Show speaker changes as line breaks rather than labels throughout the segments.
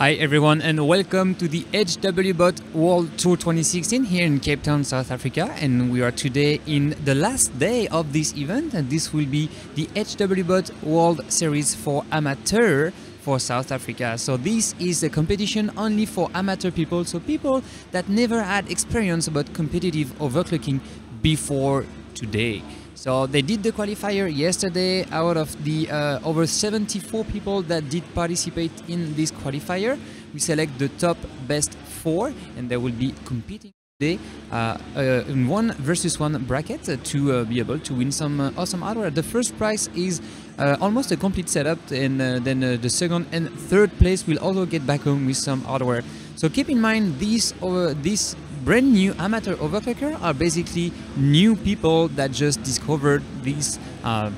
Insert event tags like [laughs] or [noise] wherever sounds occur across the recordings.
Hi everyone and welcome to the HWBot World Tour 2016 here in Cape Town, South Africa and we are today in the last day of this event and this will be the HWBot World Series for Amateur for South Africa. So this is a competition only for amateur people, so people that never had experience about competitive overclocking before today. So they did the qualifier yesterday out of the uh, over 74 people that did participate in this qualifier. We select the top best four and they will be competing today uh, uh, in one versus one bracket to uh, be able to win some uh, awesome hardware. The first prize is uh, almost a complete setup and then the second and third place will also get back home with some hardware. So keep in mind these, these brand new amateur overclocker are basically new people that just discovered this uh,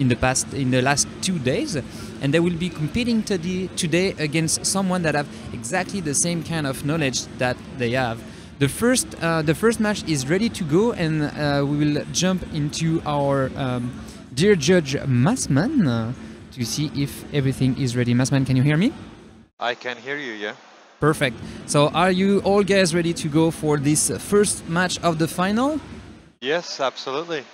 in the past in the last two days. And they will be competing today, today against someone that have exactly the same kind of knowledge that they have. The first uh, the first match is ready to go and uh, we will jump into our um, dear judge Massman uh, to see if everything is ready. Massman can you hear me?
I can hear you yeah
Perfect. So are you all guys ready to go for this first match of the final?
Yes, absolutely.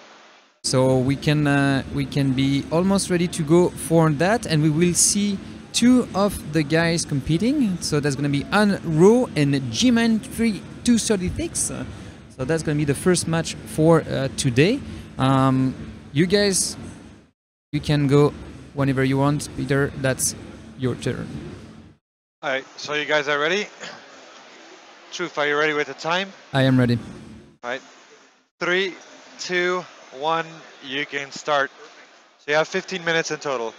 So we can uh, we can be almost ready to go for that, and we will see two of the guys competing. So that's going to be Anroe and geeman236. So that's going to be the first match for uh, today. Um, you guys, you can go whenever you want. Peter, that's your turn.
All right, so you guys are ready? Truth, are you ready with the time?
I am ready.
All right, three, two, one, you can start. So you have 15 minutes in total.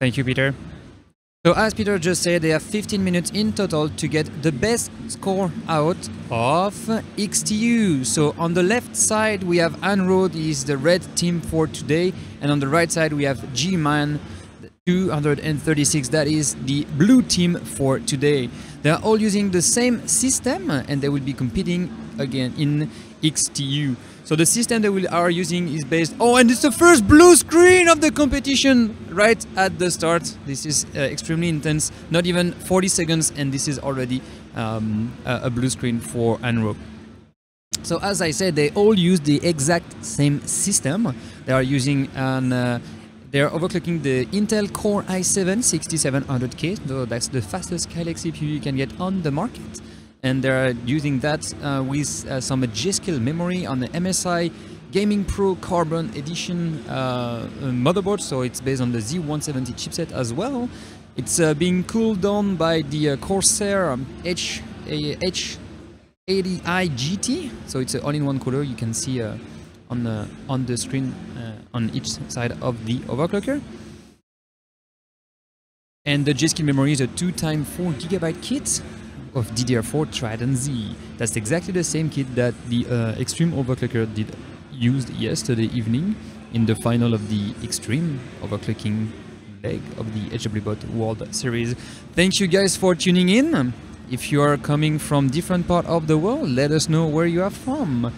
Thank you, Peter. So as Peter just said, they have 15 minutes in total to get the best score out of XTU. So on the left side, we have Anroe, is the red team for today. And on the right side, we have G-Man, 236 that is the blue team for today. They are all using the same system and they will be competing again in XTU so the system they will are using is based oh and it's the first blue screen of the competition right at the start. This is uh, extremely intense not even 40 seconds and this is already um, a, blue screen for Anroe so as I said, they all use the exact same system. They are using an uh, they're overclocking the Intel Core i7 6700K, so that's the fastest Skylake CPU you can get on the market. And they're using that uh, with uh, some G.Skill memory on the MSI Gaming Pro Carbon Edition uh, motherboard, so it's based on the Z170 chipset as well. It's uh, being cooled down by the uh, Corsair H, H80i GT, so it's an all-in-one cooler. You can see uh, on the on the screen uh, on each side of the overclocker. And the G.Skill memory is a 2 x 4 gigabyte kit of DDR4 Trident Z. That's exactly the same kit that the uh, Extreme Overclocker did used yesterday evening in the final of the Extreme Overclocking leg of the HWBot World Series. Thank you guys for tuning in. If you are coming from different part of the world, let us know where you are from.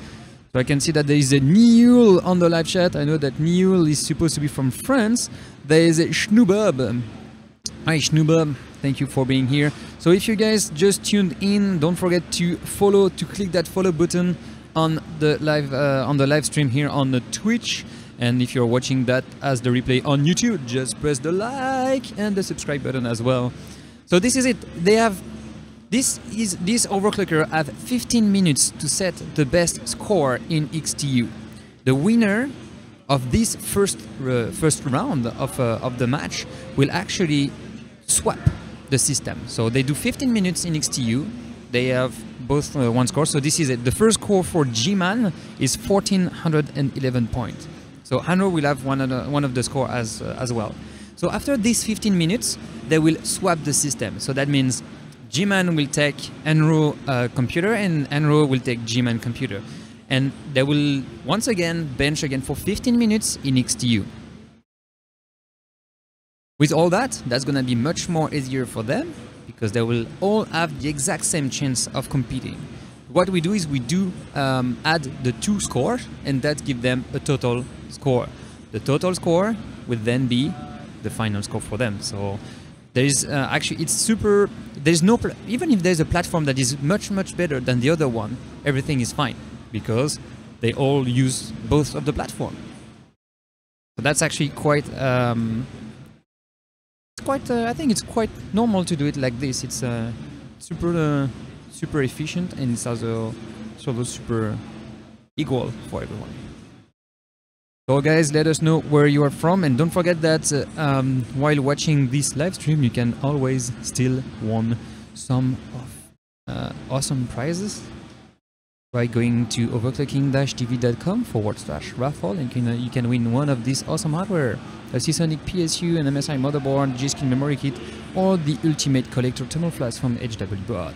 So I can see that there is a Niul on the live chat. I know that Niul is supposed to be from France. There is a Schnubub. Hi Schnubub, thank you for being here. So if you guys just tuned in, don't forget to follow, to click that follow button on the live uh, on the live stream here on the Twitch. And if you're watching that as the replay on YouTube, just press the like and the subscribe button as well. So this is it. They have this is this overclocker have 15 minutes to set the best score in XTU. The winner of this first uh, first round of uh, of the match will actually swap the system. So they do 15 minutes in XTU. They have both uh, one score. So this is it. The first score for G-Man is 1411 points. So Anroe will have one of the, one of the score as uh, as well. So after these 15 minutes, they will swap the system. So that means G-Man will take Anroe uh, computer and Anroe will take G-Man computer. And they will once again bench again for 15 minutes in XTU. With all that, that's gonna be much more easier for them because they will all have the exact same chance of competing. What we do is we do um, add the two scores and that give them a total score. The total score will then be the final score for them. So there is uh, actually it's super. There's no even if there's a platform that is much much better than the other one, everything is fine because they all use both of the platform. So that's actually quite. Um, quite. Uh, I think it's quite normal to do it like this. It's uh, super uh, super efficient and it's also sort of super equal for everyone. So guys, let us know where you are from and don't forget that uh, um, while watching this live stream you can always still win some of uh, awesome prizes by going to overclocking-tv.com forward slash raffle and can, uh, you can win one of these awesome hardware a Seasonic PSU, an MSI motherboard, G-Skill memory kit or the ultimate collector thermal flask from HW Bot.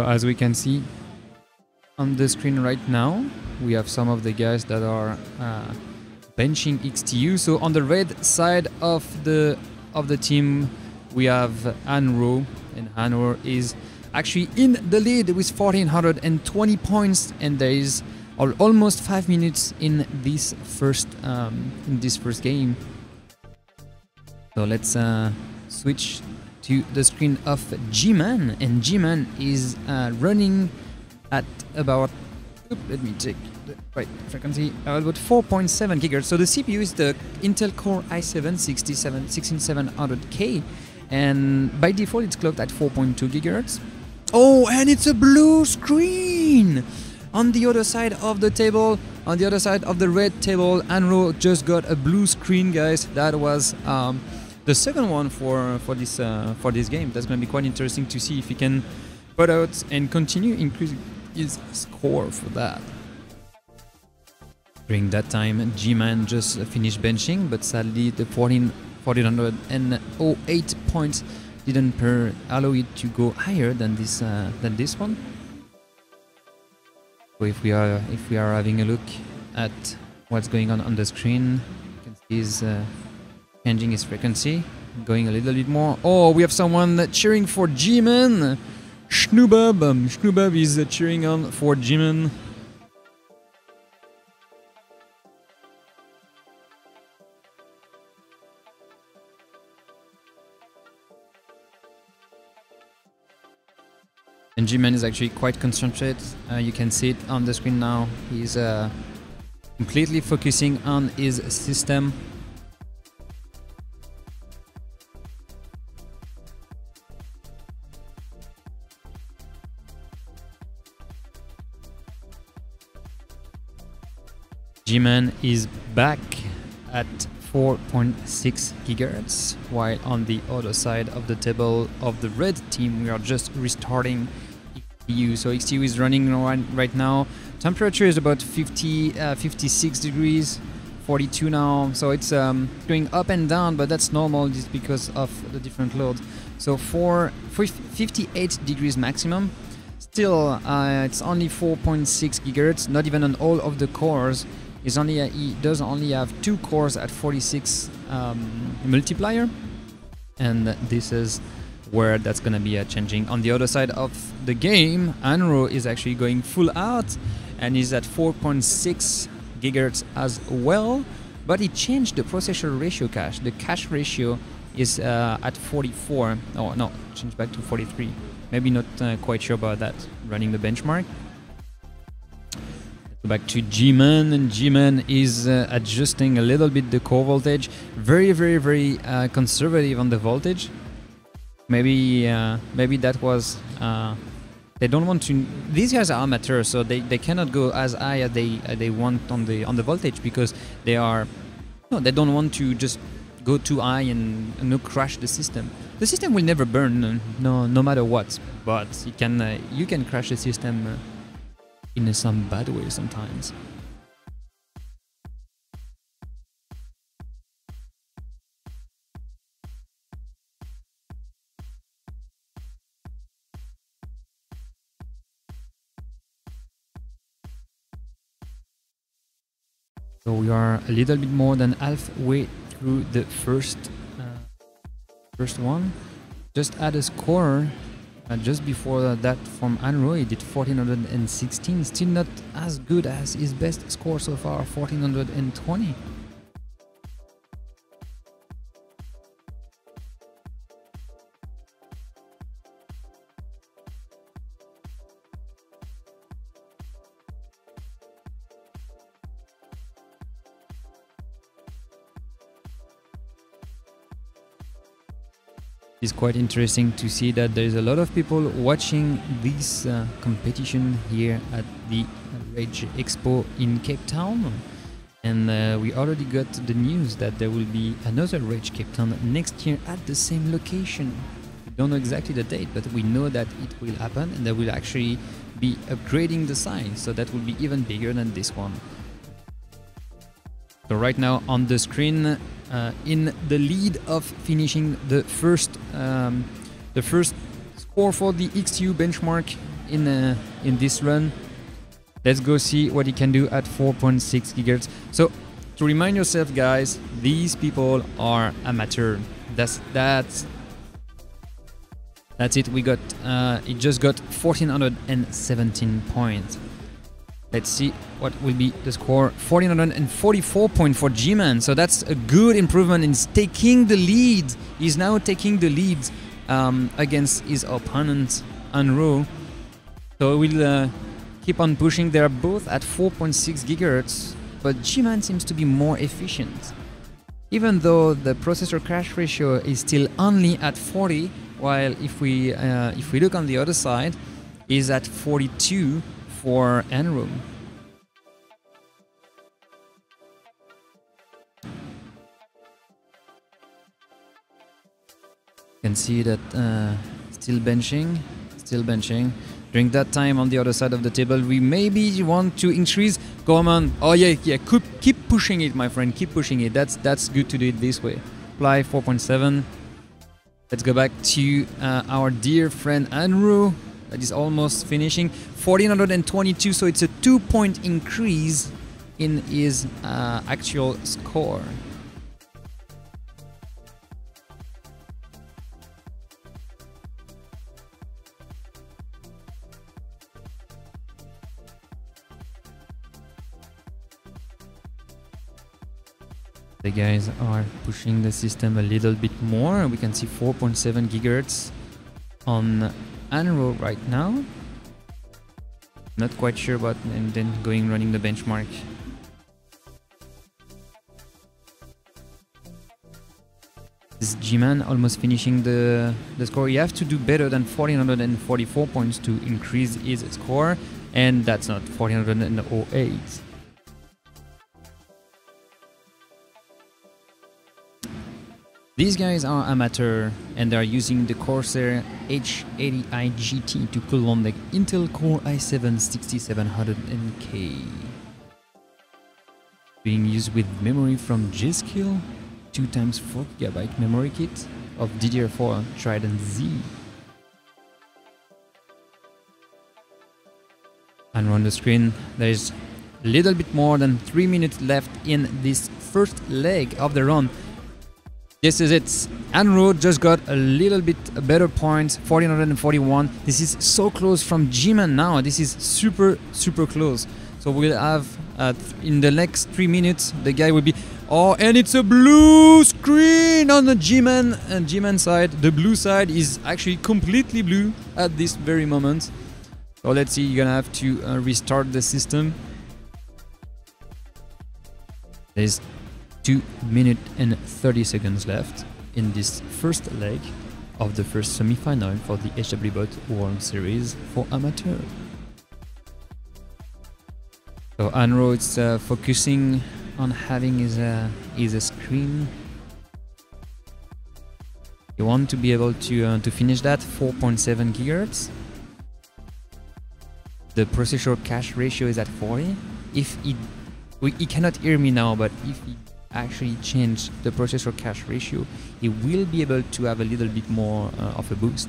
So as we can see on the screen right now, we have some of the guys that are uh, benching XTU. So on the red side of the of the team, we have Anroe, and Anroe is actually in the lead with 1420 points, and there is al- almost five minutes in this first um, in this first game. So let's uh, switch to the screen of G-Man, and G-Man is uh, running at about. oop, let me check the right frequency. Uh, about 4.7 gigahertz. So the CPU is the Intel Core i7 67 16700K, and by default it's clocked at 4.2 gigahertz. Oh, and it's a blue screen! On the other side of the table, on the other side of the red table, Anroe just got a blue screen, guys. That was um, the second one for for this uh, for this game. That's going to be quite interesting to see if he can put out and continue increasing his score for that. During that time, G-Man just finished benching, but sadly the 14, 1408 points didn't per allow it to go higher than this uh, than this one. So if we are if we are having a look at what's going on on the screen, you can see is uh, changing his frequency, going a little bit more. Oh, we have someone cheering for G-Man. Schnubab, um, is uh, cheering on for G-Man. And G-Man is actually quite concentrated. Uh, you can see it on the screen now. He's uh, completely focusing on his system. G-Man is back at 4.6 gigahertz, while on the other side of the table of the red team, we are just restarting XTU. So XTU is running right, now. Temperature is about 50, uh, 56 degrees, 42 now. So it's um, going up and down, but that's normal just because of the different load. So for, for 58 degrees maximum, still uh, it's only 4.6 gigahertz, not even on all of the cores is only a, he does only have two cores at 46 um, multiplier. And this is where that's gonna be changing. On the other side of the game Anro is actually going full out and is at 4.6 gigahertz as well. But it changed the processor ratio cache. The cache ratio is uh, at 44 oh no changed back to 43 maybe not uh, quite sure about that running the benchmark back to G-Man and G-Man is uh, adjusting a little bit the core voltage. Very very very uh, conservative on the voltage. Maybe uh, maybe that was uh, they don't want to these guys are amateurs so they, they cannot go as high as they they want on the on the voltage because they are no they don't want to just go too high and, and no crash the system. The system will never burn uh, no no matter what but it can uh, you can crash the system in some bad way sometimes. So we are a little bit more than halfway through the first uh, first one. Just add a score uh, just before that from Anroe, he did 1416. Still not as good as his best score so far, 1420. It's quite interesting to see that there is a lot of people watching this uh, competition here at the Rage Expo in Cape Town. And uh, we already got the news that there will be another Rage Cape Town next year at the same location. We don't know exactly the date, but we know that it will happen and they will actually be upgrading the size, so that will be even bigger than this one. So right now on the screen, uh, in the lead of finishing the first um, the first score for the XTU benchmark in uh, in this run. Let's go see what he can do at 4.6 gigahertz. So to remind yourself, guys, these people are amateur. That's that's that's it. We got uh, it just got 1417 points. Let's see what will be the score. 1444 point for G-Man. So that's a good improvement in taking the lead. He's now taking the lead um, against his opponent, Anroe. So we'll uh, keep on pushing. They're both at 4.6 gigahertz, but G-Man seems to be more efficient. Even though the processor cache ratio is still only at 40, while if we uh, if we look on the other side, is at 42 for Enroom. Can see that uh, still benching, still benching. During that time on the other side of the table, we maybe want to increase. Go on. Oh yeah, yeah. Keep, keep pushing it, my friend. Keep pushing it. That's that's good to do it this way. Apply 4.7. Let's go back to uh, our dear friend Anroe that is almost finishing 1422 so it's a two point increase in his uh, actual score the guys are pushing the system a little bit more we can see 4.7 gigahertz on Anroe right now. Not quite sure about and then going running the benchmark. This G-Man almost finishing the, the score. You have to do better than 1444 points to increase his score and that's not 1408. These guys are amateur and they are using the Corsair H80i GT to pull on the Intel Core i7 6700K. Being used with memory from G.Skill, 2x4GB memory kit of DDR4 Trident Z. And on the screen there is a little bit more than 3 minutes left in this first leg of the run this is it. Anroe just got a little bit better points, 1441. This is so close from G-Man now. This is super, super close. So we'll have, uh, in the next three minutes, the guy will be... Oh, and it's a blue screen on the G-Man and G-Man side. The blue side is actually completely blue at this very moment. So let's see, you're gonna have to uh, restart the system. There's 2 minutes and 30 seconds left in this first leg of the first semi-final for the HWBot World Series for amateur. So Anroe is uh, focusing on having his, uh, his screen. You want to be able to, uh, to finish that 4.7 gigahertz. The processor cache ratio is at 40. If it, we, he cannot hear me now, but if he actually change the processor cache ratio, it will be able to have a little bit more uh, of a boost.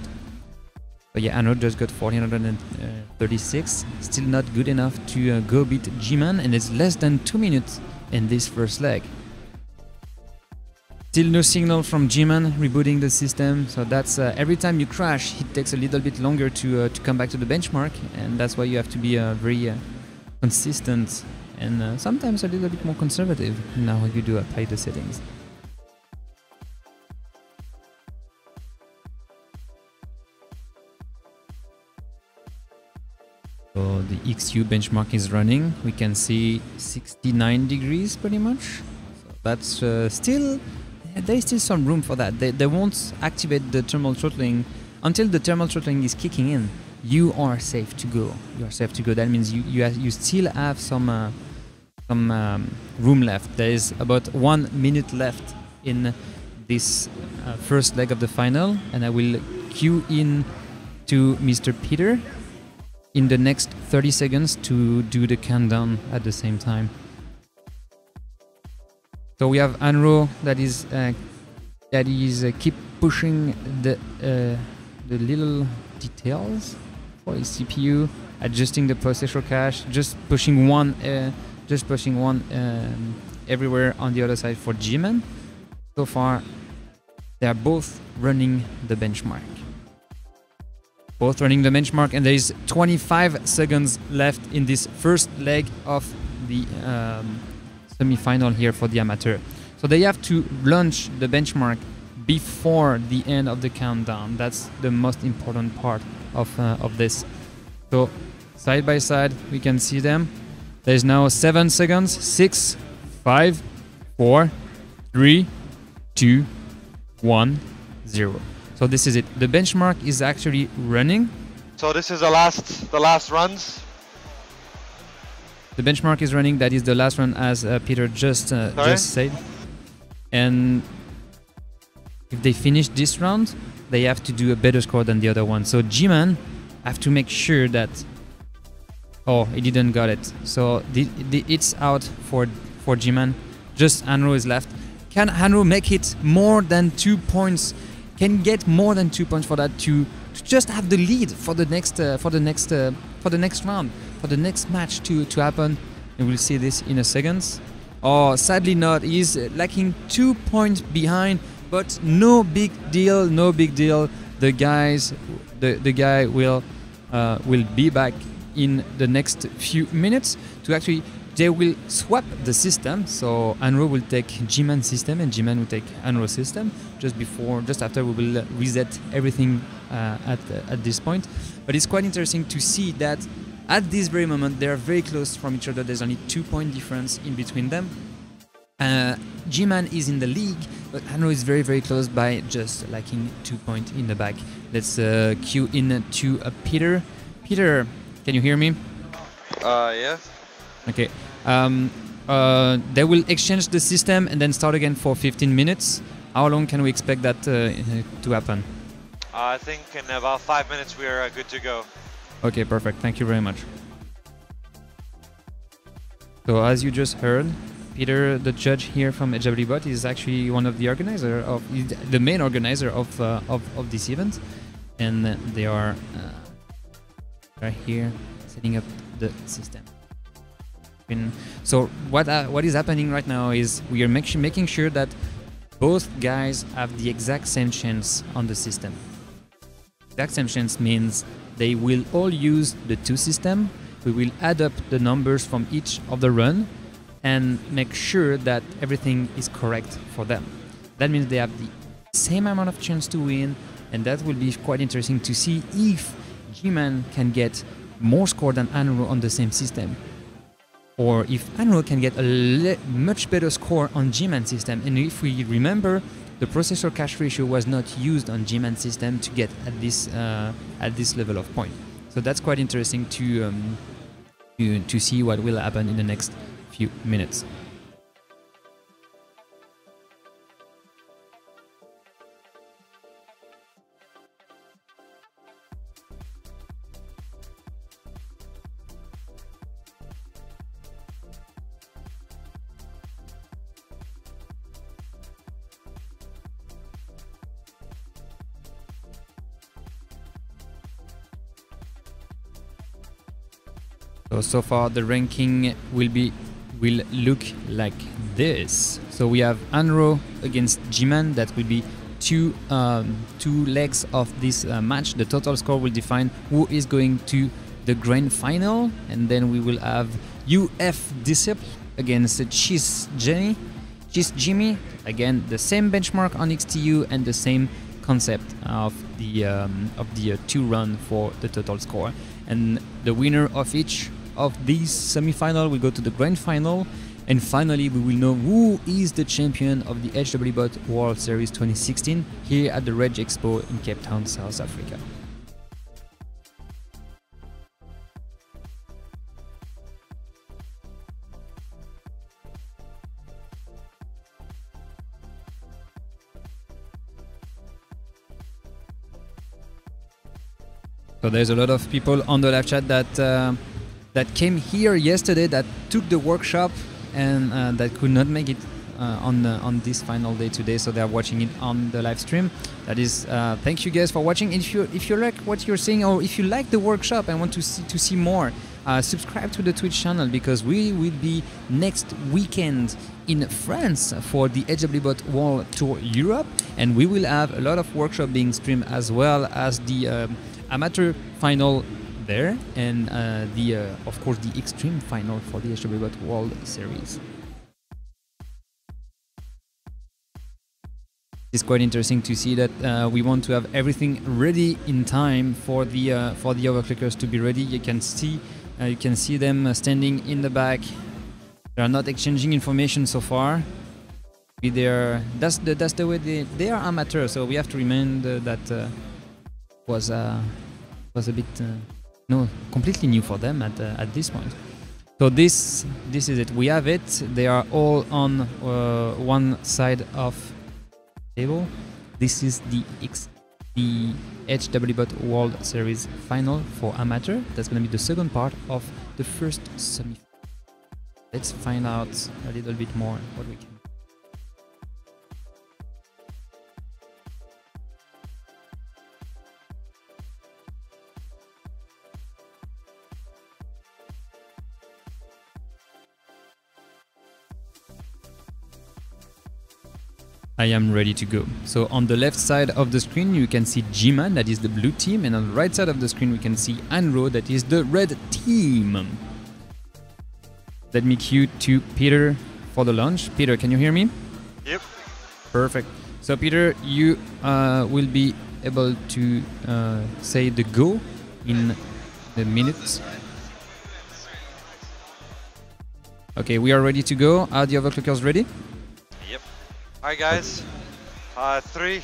But yeah, Anroe just got 1436, still not good enough to uh, go beat G-Man, and it's less than 2 minutes in this first leg. Still no signal from G-Man rebooting the system, so that's uh, every time you crash, it takes a little bit longer to uh, to come back to the benchmark, and that's why you have to be uh, very uh, consistent and uh, sometimes a little bit more conservative now you do apply the settings. So the XU benchmark is running. We can see 69 degrees pretty much. So that's uh, still there is still some room for that. They, they won't activate the thermal throttling until the thermal throttling is kicking in. You are safe to go. You are safe to go. That means you you, have, you still have some uh, some um, room left. There is about one minute left in this uh, first leg of the final, and I will cue in to Mr. Peter in the next 30 seconds to do the countdown at the same time. So we have Anroe that is uh, that is uh, keep pushing the uh, the little details for his CPU, adjusting the processor cache, just pushing one, uh, just pushing one um, everywhere on the other side for G-Man. So far, they are both running the benchmark. Both running the benchmark, and there is 25 seconds left in this first leg of the um, semi-final here for the amateur. So they have to launch the benchmark before the end of the countdown. That's the most important part of, uh, of this. So side by side, we can see them. There's now seven seconds, six, five, four, three, two, one, zero. So this is it. The benchmark is actually running.
So this is the last the last runs.
The benchmark is running. That is the last run, as uh, Peter just uh, just said. And if they finish this round, they have to do a better score than the other one. So G-Man have to make sure that. Oh, he didn't got it. So the, the, it's out for for G-Man. Just Anroe is left. Can Anroe make it more than two points? Can get more than two points for that to, to just have the lead for the next uh, for the next uh, for the next round for the next match to to happen. And we'll see this in a second. Oh, sadly not. He's lacking two points behind, but no big deal. No big deal. The guys, the the guy will uh, will be back in the next few minutes to actually they will swap the system. So Anroe will take G-Man system and G-Man will take Anroe system just before, just after we will reset everything uh, at uh, at this point. But it's quite interesting to see that at this very moment they are very close from each other. There's only two point difference in between them. Uh, G-Man is in the league, but Anroe is very very close by just lacking two point in the back. Let's uh, cue in to uh, Peter. Peter, can you hear me?
Uh, yes.
Okay. Um, uh, they will exchange the system and then start again for 15 minutes. How long can we expect that uh, to happen?
I think in about five minutes we are uh, good to go.
Okay, perfect. Thank you very much. So as you just heard, Peter, the judge here from HWBot, is actually one of the organizer of the main organizer of uh, of, of this event, and they are uh, right here setting up the system. So what uh, what is happening right now is we are make, making sure that both guys have the exact same chance on the system. Exact same chance means they will all use the two system. We will add up the numbers from each of the run and make sure that everything is correct for them. That means they have the same amount of chance to win, and that will be quite interesting to see if G-Man can get more score than Anroe on the same system or if Anroe can get a much better score on G-Man system. And if we remember, the processor cache ratio was not used on G-Man system to get at this uh, at this level of point. So that's quite interesting to, um, to to see what will happen in the next few minutes. So, far the ranking will be will look like this. So we have Anroe against G-Man. That will be two um, two legs of this uh, match. The total score will define who is going to the grand final, and then we will have UF Disciple against Cheese Jenny, Cheese Jimmy. Again, the same benchmark on XTU and the same concept of the um, of the uh, two run for the total score. And the winner of each of this semi-final will go to the grand final. And finally, we will know who is the champion of the HWBot World Series 2016 here at the Rage Expo in Cape Town, South Africa. So there's a lot of people on the live chat that uh, that came here yesterday that took the workshop and uh, that could not make it uh, on on this final day today. So they are watching it on the live stream. That is, uh, thank you guys for watching. If you if you like what you're seeing or if you like the workshop and want to see to see more, uh, subscribe to the Twitch channel because we will be next weekend in France for the HWBot World Tour Europe, and we will have a lot of workshop being streamed as well as the um, amateur final there and uh, the uh, of course the extreme final for the HWBot World Series. It's quite interesting to see that uh, we want to have everything ready in time for the uh, for the overclockers to be ready. You can see uh, you can see them standing in the back. They are not exchanging information so far. They're, that's the that's the way they they are amateur, so we have to remind that was uh, was a bit uh, no completely new for them at uh, at this point. So this this is it. We have it. They are all on uh, one side of table. This is the X the HWBot World Series final for amateur. That's going to be the second part of the first semi. Let's find out a little bit more what we can. I am ready to go. So on the left side of the screen you can see G-Man, that is the blue team, and on the right side of the screen we can see Anroe, that is the red team. Let me cue to Peter for the launch. Peter, can you hear me?
Yep.
Perfect. So Peter, you uh, will be able to uh, say the go in the minutes. Okay, we are ready to go. Are the overclockers ready?
Alright guys, uh, three,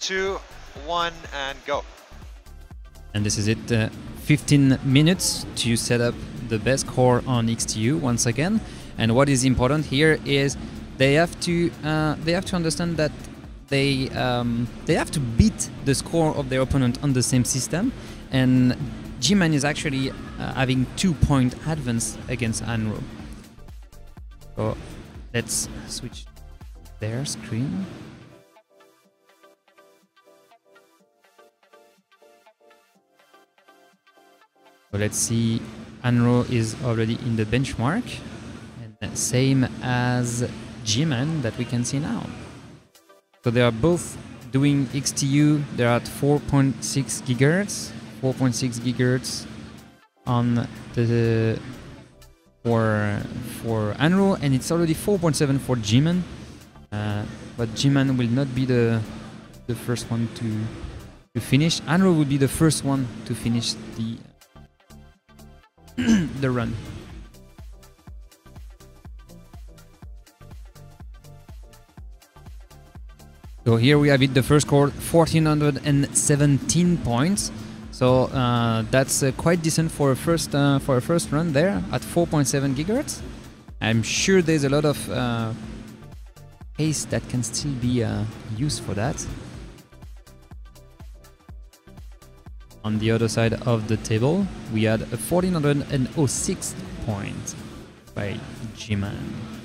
two, one, and go.
And this is it, uh, 15 minutes to set up the best core on XTU once again. And what is important here is they have to uh, they have to understand that they um, they have to beat the score of their opponent on the same system. And G-Man is actually uh, having two point advance against Anroe. So let's switch their screen. So let's see, Anroe is already in the benchmark, and same as G-Man that we can see now. So they are both doing XTU, they're at 4.6 gigahertz, 4.6 gigahertz on the for for Anroe, and it's already 4.7 for G-Man. Uh, but G-Man will not be the the first one to to finish. Anroe will be the first one to finish the [clears throat] the run. So here we have it, the first score, 1417 points. So uh, that's uh, quite decent for a first uh, for a first run there at 4.7 gigahertz. I'm sure there's a lot of pace that can still be uh, used for that. On the other side of the table, we had a 1406 point by G-Man.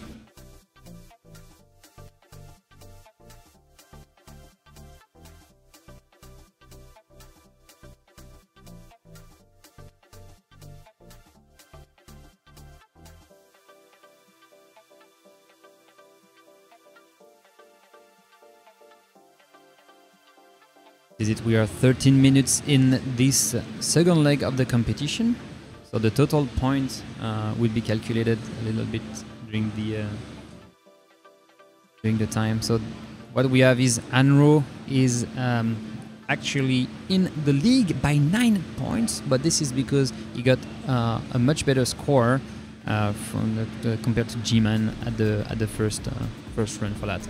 Is it we are 13 minutes in this uh, second leg of the competition. So the total point uh, will be calculated a little bit during the uh, during the time. So what we have is Anroe is um, actually in the league by nine points, but this is because he got uh, a much better score uh, from the, compared to G-Man at the at the first uh, first run for that.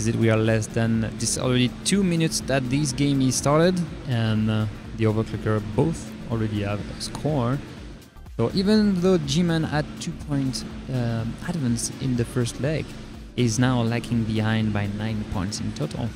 Is it. We are less than this already two minutes that this game is started, and uh, the overclocker both already have a score. So even though G-Man had two point um, advance in the first leg, is now lagging behind by nine points in total.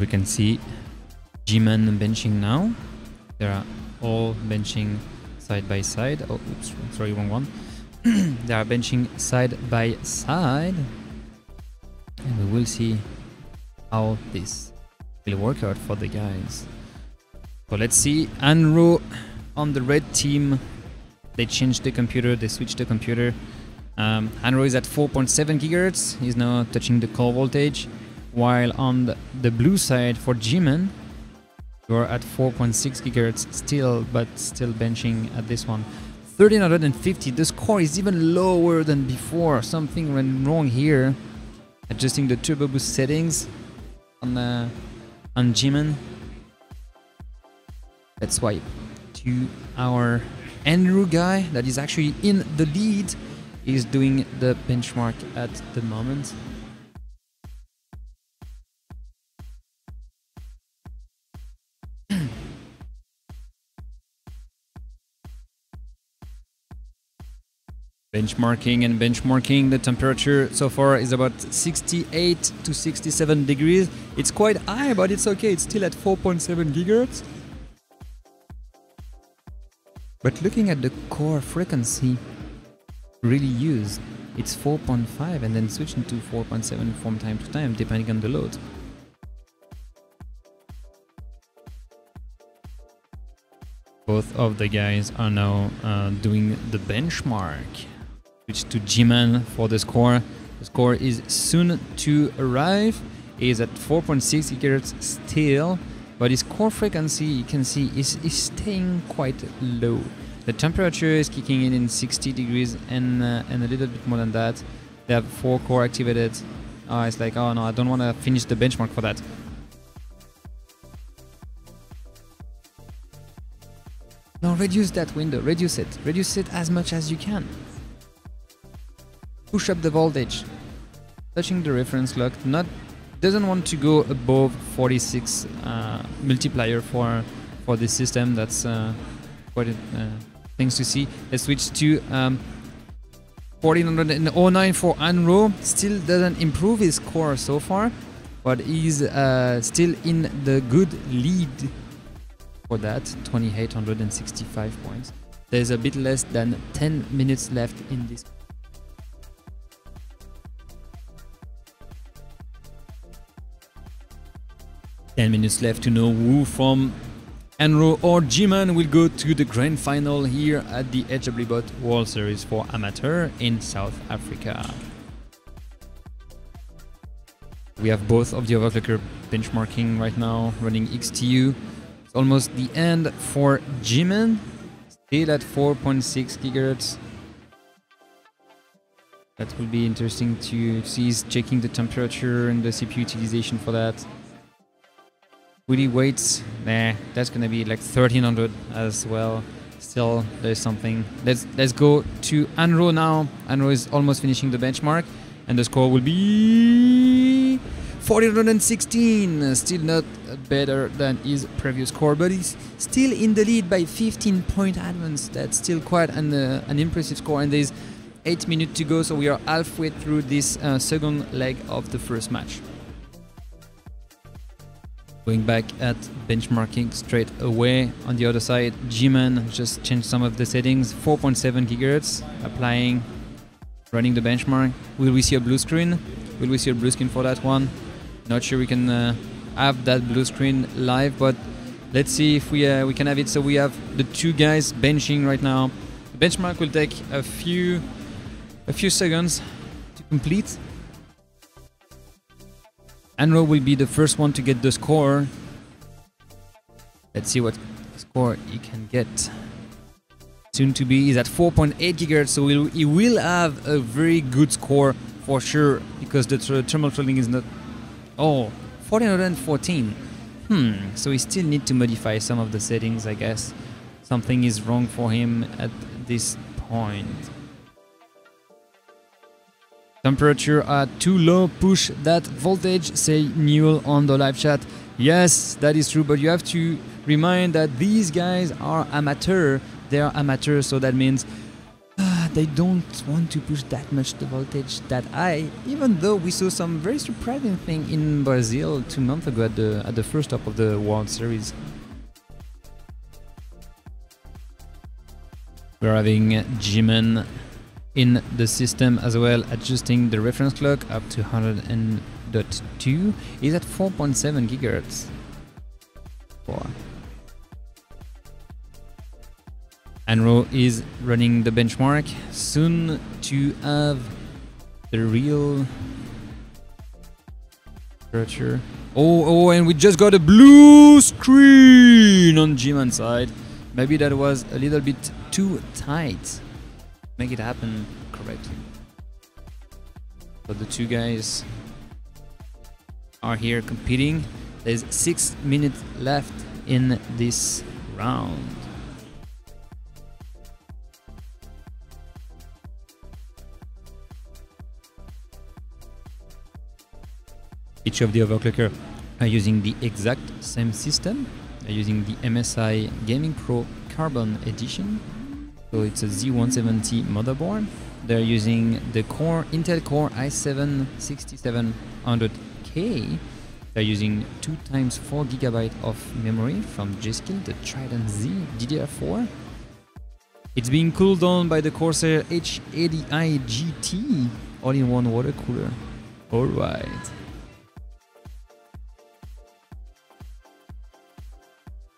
We can see, G-Man benching now. They are all benching side by side. Oh, oops, sorry, wrong one. [clears throat] they are benching side by side. And we will see how this will work out for the guys. So let's see. Anroe on the red team. They changed the computer, they switched the computer. Um, Anroe is at 4.7 gigahertz. He's now touching the core voltage while on the, blue side for G-Man, you're at 4.6 gigahertz still, but still benching at this one. 1350, the score is even lower than before. Something went wrong here. Adjusting the turbo boost settings on, uh, on G-Man. Let's swipe to our Anroe guy that is actually in the lead. Is doing the benchmark at the moment. Benchmarking and benchmarking, the temperature so far is about 68 to 67 degrees. It's quite high, but it's okay. It's still at 4.7 gigahertz. But looking at the core frequency really used, it's 4.5 and then switching to 4.7 from time to time, depending on the load. Both of the guys are now uh, doing the benchmark to G-Man for the score. The score is soon to arrive. It is at 4.6 gigahertz still, but his core frequency, you can see, is, is staying quite low. The temperature is kicking in in 60 degrees and uh, and a little bit more than that. They have four core activated. Oh, it's like, oh no, I don't want to finish the benchmark for that. Now reduce that window, reduce it, reduce it as much as you can push up the voltage. Touching the reference clock, not doesn't want to go above 46 uh, multiplier for for this system. That's uh, quite a, uh, things to see. Let's switch to um, 1409 for Anroe. Still doesn't improve his score so far, but he's uh, still in the good lead for that 2865 points. There's a bit less than 10 minutes left in this. 10 minutes left to know who from Anroe or G-Man will go to the grand final here at the HWBot World Series for Amateur in South Africa. We have both of the overclocker benchmarking right now running XTU. It's almost the end for G-Man, still at 4.6 gigahertz. That will be interesting to see. He's checking the temperature and the CPU utilization for that. Woody weights, nah, that's gonna be like 1300 as well. Still, there's something. Let's let's go to Anroe now. Anroe is almost finishing the benchmark, and the score will be 416. Still not better than his previous score, but he's still in the lead by 15 point advance. That's still quite an uh, an impressive score, and there's eight minutes to go, so we are halfway through this uh, second leg of the first match. Going back at benchmarking straight away on the other side, G-Man just changed some of the settings. 4.7 gigahertz, applying, running the benchmark. Will we see a blue screen? Will we see a blue screen for that one? Not sure we can uh, have that blue screen live, but let's see if we uh, we can have it. So we have the two guys benching right now. The benchmark will take a few a few seconds to complete. Anroe will be the first one to get the score. Let's see what score he can get. Soon to be is at 4.8 gigahertz, so he will have a very good score for sure because the thermal throttling is not. Oh, 1414. Hmm, so he still need to modify some of the settings, I guess. Something is wrong for him at this point. Temperature at too low, push that voltage, say Newell on the live chat. Yes, that is true, but you have to remind that these guys are amateur. They are amateur, so that means uh, they don't want to push that much the voltage that high, even though we saw some very surprising thing in Brazil two months ago at the, at the first stop of the World Series. We're having G-Man in the system as well, adjusting the reference clock up to 100.2 is at 4.7 gigahertz. Four. Anroe is running the benchmark, soon to have the real temperature. Oh, oh, and we just got a blue screen on G-Man side. Maybe that was a little bit too tight make it happen correctly. So the two guys are here competing. There's six minutes left in this round. Each of the overclocker are using the exact same system, are using the MSI Gaming Pro Carbon Edition so it's a Z170 motherboard. They're using the Core Intel Core i7 6700K. They're using 2 times 4 gigabyte of memory from G.Skill, the Trident Z DDR4. It's being cooled down by the Corsair H80i GT all-in-one water cooler. Alright.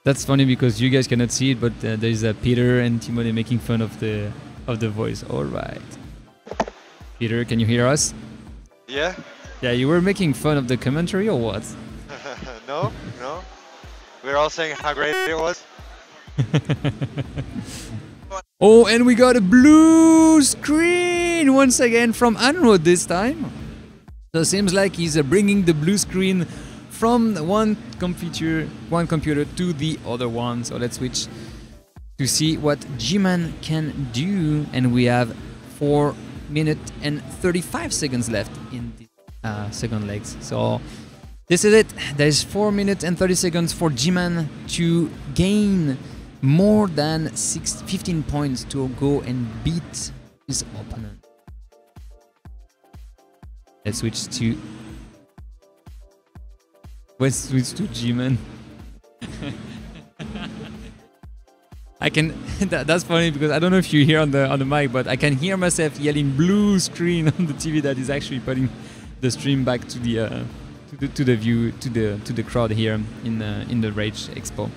That's funny because you guys cannot see it, but uh, there is a Peter and Timothy making fun of the of the voice. All right. Peter, can you hear us?
Yeah.
Yeah, you were making fun of the commentary or what? [laughs]
no, no. We are all saying how great it was. [laughs]
oh, and we got a blue screen once again from Anrod this time. So it seems like he's uh, bringing the blue screen from one computer, one computer to the other one. So let's switch to see what G-Man can do. And we have 4 minutes and 35 seconds left in the uh, second legs. So this is it. There's 4 minutes and 30 seconds for G-Man to gain more than six, 15 points to go and beat his opponent. Let's switch to Let's switch to G-Man. I can. [laughs] That, that's funny because I don't know if you hear on the on the mic, but I can hear myself yelling "blue screen" [laughs] on the TV that is actually putting the stream back to the uh, to the to the view to the to the crowd here in the in the Rage Expo.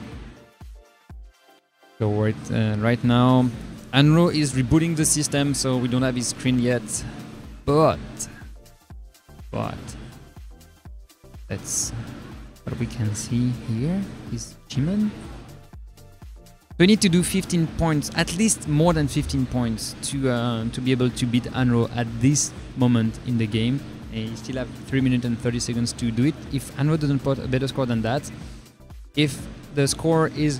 So right uh, right now, Anroe is rebooting the system, so we don't have his screen yet, but but let's what we can see here is G-Man. We need to do 15 points, at least more than 15 points, to uh, to be able to beat Anroe at this moment in the game. And you still have 3 minutes and 30 seconds to do it. If Anroe doesn't put a better score than that, if the score is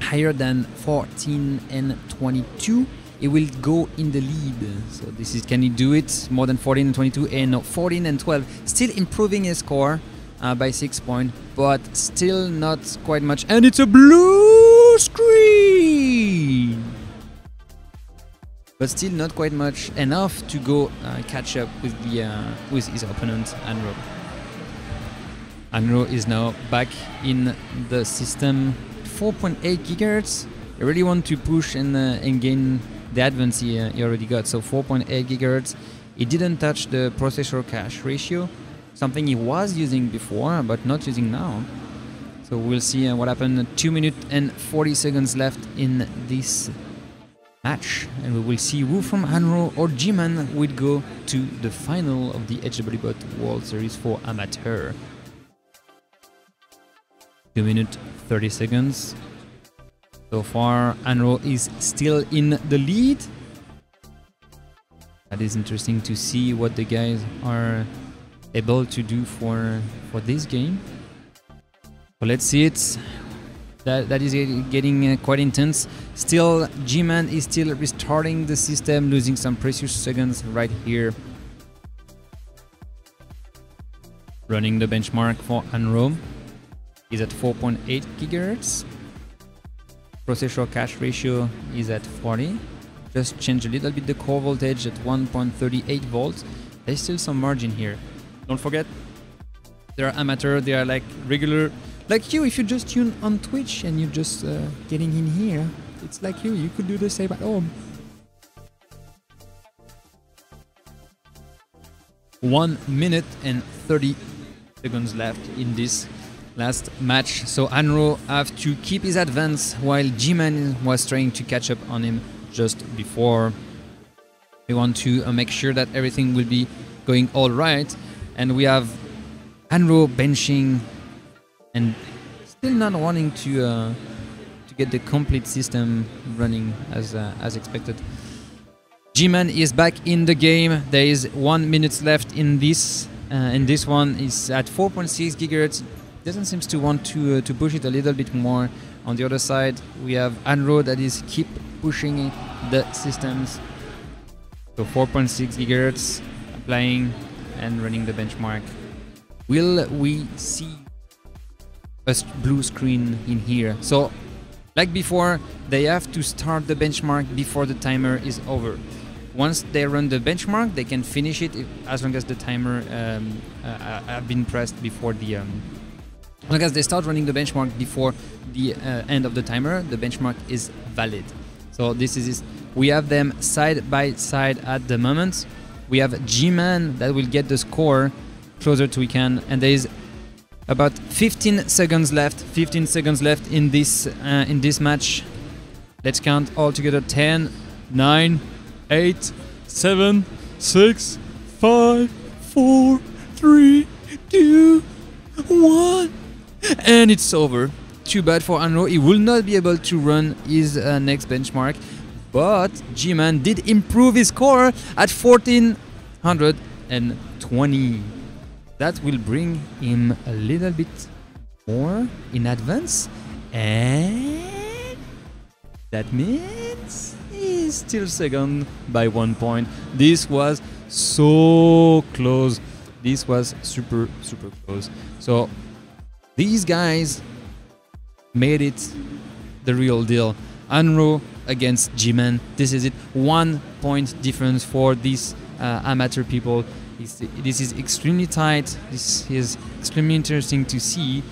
higher than 14 and 22, it will go in the lead. So this is can he do it more than 14 and 22 and no, 14 and 12, still improving his score uh, by 6 points, but still not quite much. And it's a blue screen! But still not quite much enough to go uh, catch up with the uh, with his opponent Anroe. Anroe is now back in the system 4.8 gigahertz. I really want to push and, uh, and gain the advance he, uh, he already got. So 4.8 gigahertz. It didn't touch the processor cache ratio, something he was using before but not using now. So we'll see uh, what happened. 2 minutes and 40 seconds left in this match and we will see who from Anroe or G-Man will go to the final of the HWBot World Series for Amateur. 2 minutes 30 seconds. So far Anroe is still in the lead. That is interesting to see what the guys are able to do for for this game. Let's see it that, that is getting uh, quite intense. Still, G-Man is still restarting the system, losing some precious seconds right here. Running the benchmark for Anroe is at 4.8 gigahertz. Processor cache ratio is at 40. Just change a little bit the core voltage at 1.38 volts. There's still some margin here. Don't forget, they're amateur, they are like regular like you, if you just tune on Twitch and you're just uh, getting in here, it's like you, you could do the same at home. One minute and 30 seconds left in this last match. So Anroe have to keep his advance while G-Man was trying to catch up on him just before. We want to uh, make sure that everything will be going all right. And we have Anroe benching and still not wanting to uh, to get the complete system running as uh, as expected. G-Man is back in the game. There is one minute left in this, uh, this one is at 4.6 gigahertz. Doesn't seem to want to uh, to push it a little bit more. On the other side, we have Anroe that is keep pushing the systems. So 4.6 gigahertz, applying and running the benchmark. Will we see a blue screen in here. So like before, they have to start the benchmark before the timer is over. Once they run the benchmark, they can finish it if, as long as the timer um, uh, have been pressed before the. Um, as long as they start running the benchmark before the uh, end of the timer, the benchmark is valid. So this is we have them side by side at the moment. We have G-Man that will get the score closer to we can, and there is about 15 seconds left 15 seconds left in this uh, in this match. Let's count all together 10 9 8 7 6 5 4 3 2 1 and it's over. Too bad for Anroe. He will not be able to run his uh, next benchmark but G-Man did improve his score at 1420 that will bring him a little bit more in advance. And that means he's still second by one point. This was so close. This was super super close. So these guys made it the real deal. Anroe against G-Man this is it one point difference for these uh, amateur people this is extremely tight. This is extremely interesting to see.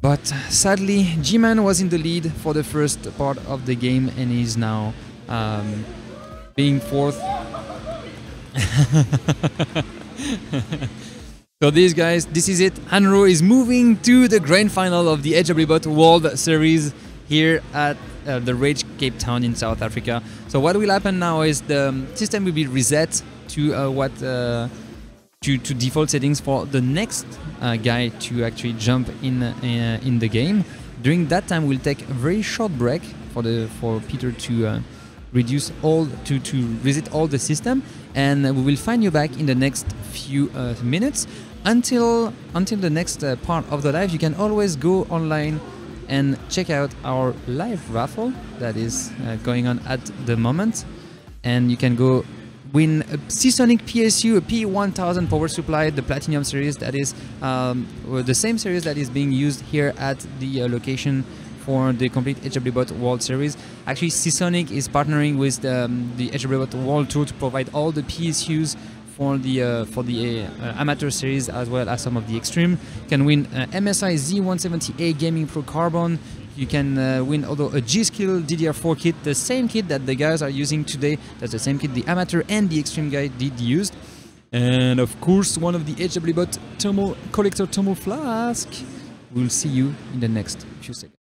But sadly, G-Man was in the lead for the first part of the game and is now um, being fourth. [laughs] so these guys, this is it. Anroe is moving to the grand final of the HWBot World Series here at uh, the Rage Cape Town in South Africa. So what will happen now is the system will be reset to uh, what uh, to, to default settings for the next uh, guy to actually jump in in the game. During that time, we'll take a very short break for the for Peter to reduce all to to visit all the system, and we will find you back in the next few minutes until until the next uh, part of the live you can always go online and check out our live raffle that is uh, going on at the moment and you can go win a Seasonic PSU, a P1000 power supply, the Platinum series that is um, the same series that is being used here at the uh, location for the complete HWBot World Series. Actually, Seasonic is partnering with the, um, the HWBot World Tour to provide all the PSUs for the uh, for the uh, amateur series as well as some of the extreme. You can win uh, MSI Z170A Gaming Pro Carbon. You can uh, win although a G-Skill DDR4 kit, the same kit that the guys are using today. That's the same kit the amateur and the extreme guy did use. And of course, one of the HWBot thermal collector thermal flask. We'll see you in the next few seconds.